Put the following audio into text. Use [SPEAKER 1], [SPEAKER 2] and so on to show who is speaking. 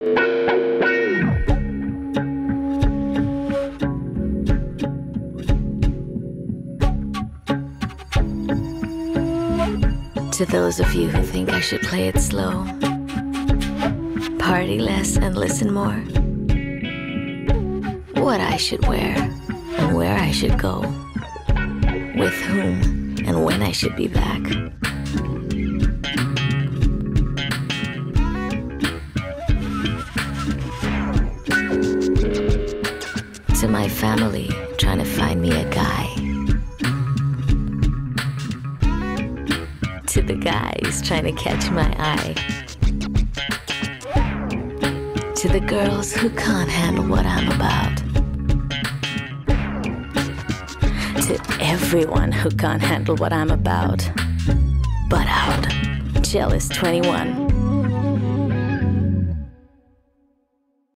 [SPEAKER 1] To those of you who think I should play it slow, party less and listen more, what I should wear and where I should go, with whom and when I should be back. To my family trying to find me a guy. To the guys trying to catch my eye. To the girls who can't handle what I'm about. To everyone who can't handle what I'm about. Butt out. Jealous 21.